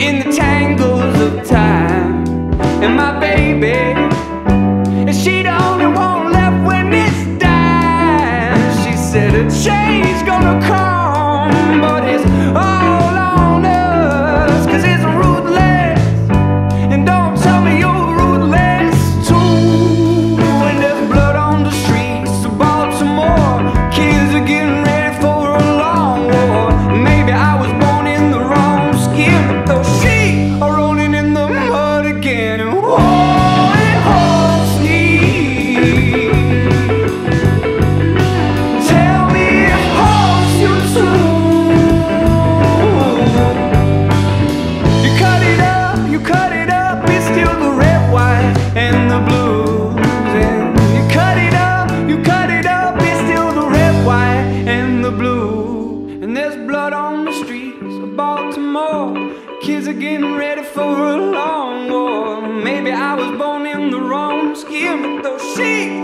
in the tangles of time. And my baby, and she the only one left when it's time. She said a change gonna come, but it's. Kids are getting ready for a long war. Maybe I was born in the wrong skin, but those sheep.